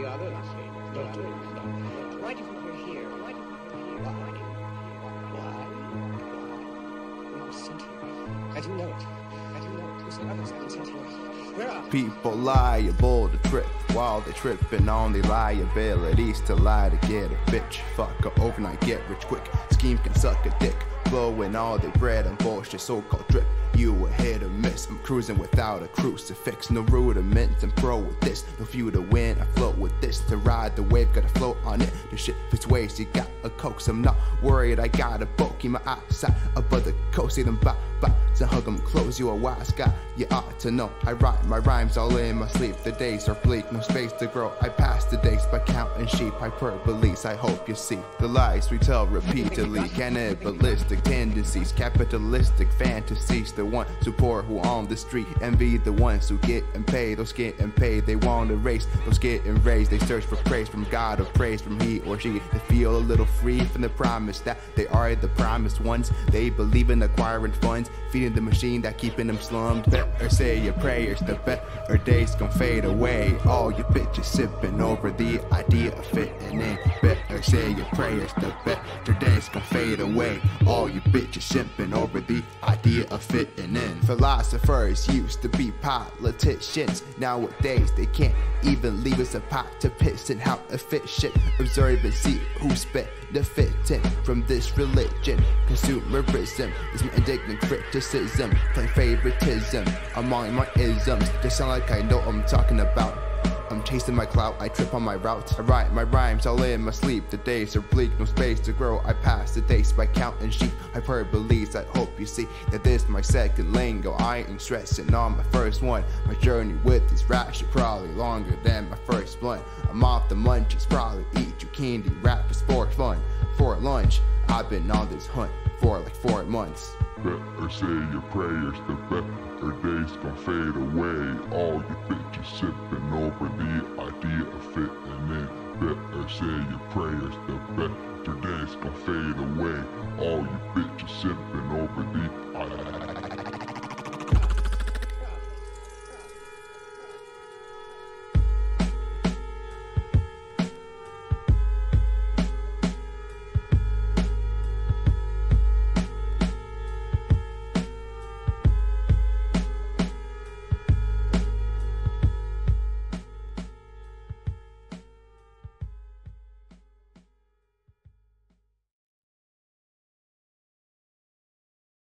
the others. The others. Why do you think we're here? Why do you think we're here? Why do you Why? We were sent here. I do know it. I do know it. Who sent others? I sent here. Where are People liable to trip while they tripping on their liabilities to lie to get a bitch. Fuck a overnight, get rich quick. Scheme can suck a dick. Blowing all their bread on bullshit, so called drip. You a hit or miss. I'm cruising without a crucifix. No rudiments, I'm pro with this. No view to win, I float with this. To ride the wave, gotta float on it. The shit fits ways, you got a coax. I'm not worried, I got a boat. Keep my eyes out above the coast. See them bop, bop. To hug them close, you a wise guy. You ought to know. I write my rhymes all in my sleep. The days are bleak, no space to grow. I pass the days by counting sheep. Hyperboles, I hope you see. The lies we tell repeatedly. Cannibalistic tendencies, capitalistic fantasies. The ones who poor, who on the street. Envy the ones who get and pay. Those getting paid, they want to race. Those getting raised, they search for praise from God or praise from he or she. They feel a little free from the promise that they are the promised ones. They believe in acquiring funds, feeding the machine that keeping them slummed. Better say your prayers, the better days gon' fade away. All you bitches sipping over the idea of fitting in. Better say your prayers, the better days gon' fade away. All you bitches simping over the idea of fitting in. Philosophers used to be politicians. Nowadays they can't even leave us a pot to piss and how efficient. Observe and see who's benefiting from this religion. Consumerism is my indignant criticism. Play favoritism among my isms. Just sound like I know what I'm talking about. I'm chasing my clout, I trip on my route. I write my rhymes all lay in my sleep. The days are bleak, no space to grow. I pass the days by counting sheep. Hyperboles, I hope you see that this my second lingo. I ain't stressing on my first one. My journey with these raps are probably longer than my first blunt. I'm off the munchies, probably eat your candy. Rap is for fun. For lunch, I've been on this hunt for like four months. Better say your prayers, the better days gon' fade away. All you bitches sipping over the idea of fitting in. Better say your prayers, the better days gon' fade away. All you bitches sipping over the